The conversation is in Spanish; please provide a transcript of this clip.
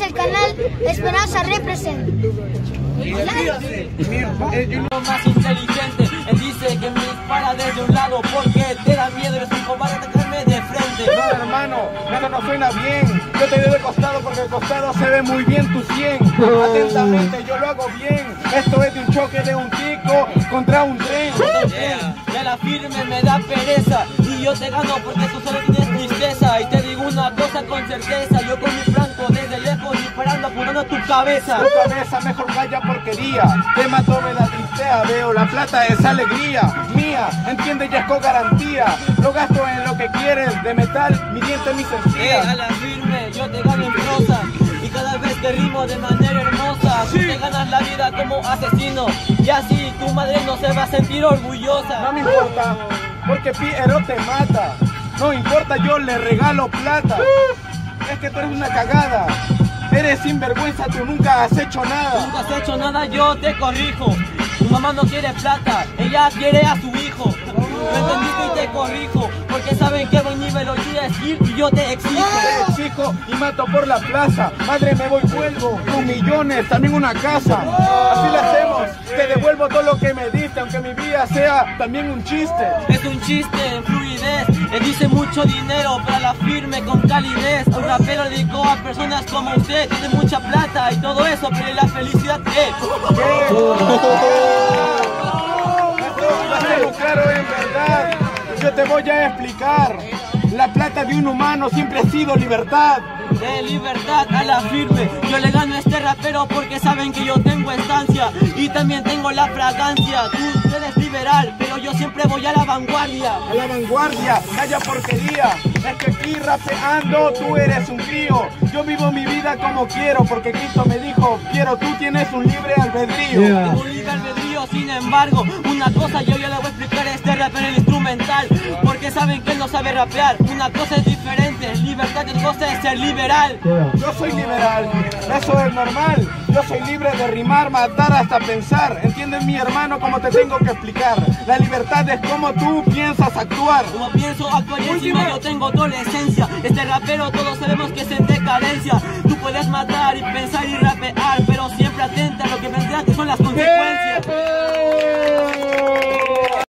es el canal Esperanza Represent. Uno más inteligente, él dice que me dispara desde un lado porque te da miedo, eres un cobarde atacarme de frente. No, hermano, nada no suena bien. Yo te doy de costado porque el costado se ve muy bien tu 100. Atentamente, yo lo hago bien. Esto es de un choque de un tico contra un tren. Yeah. Ya la firme me da pereza y yo te gano porque tú solo tienes tristeza. Y te digo una cosa con certeza, yo con mi franco desde lejos disparando apuntando a tu cabeza. Tu cabeza mejor vaya porquería. Te mató, me da tristeza. Veo la plata es alegría mía. Entiende, ya es con garantía. Lo gasto en lo que quieres. De metal, mi diente, mi Eh, sencilla. a la firme, yo te gano en prosa Y cada vez que rimo de manera hermosa Tú te ganas la vida como asesino Y así tu madre no se va a sentir orgullosa No me importa, porque Piero te mata. No importa, yo le regalo plata. Es que tú eres una cagada. Eres sinvergüenza, tú nunca has hecho nada. Nunca has hecho nada, yo te corrijo Tu mamá no quiere plata, ella quiere a su hijo Lo entendiste y te corrijo Porque saben que es ir y yo te exijo Te exijo y mato por la plaza. Madre, me voy, vuelvo. Con millones, también una casa. Así lo hacemos. Te devuelvo todo lo que me diste, aunque mi vida sea también un chiste. Es un chiste en fluidez, le dice mucho dinero para la firme con calidez. Un rapero dedicó a personas como usted, tiene mucha plata y todo eso, pero ¿y la felicidad hacemos claro en verdad. Yo te voy a explicar. La plata de un humano siempre ha sido libertad. De libertad a la firme, yo le gano a este rapero porque saben que yo tengo estancia y también tengo la fragancia. Tú eres liberal, pero yo siempre voy a la vanguardia. A la vanguardia, vaya porquería. Es que aquí rapeando tú eres un crío. Yo vivo mi vida como quiero porque Cristo me dijo, quiero, tú tienes un libre albedrío. Tengo un libre albedrío, sin embargo, una cosa yo ya le voy a explicar a este rapero el instrumental, porque saben que él no sabe rapear. Una cosa es diferente, libertad otra cosa es ser liberal. Yo soy liberal, eso es normal. Yo soy libre de rimar, matar hasta pensar. ¿Entiendes mi hermano cómo te tengo que explicar? La libertad es como tú piensas actuar. Como pienso actuar y encima yo tengo esencia Este rapero todos sabemos que es en decadencia Tú puedes matar y pensar y rapear Pero siempre atenta a lo que vendrá que son las consecuencias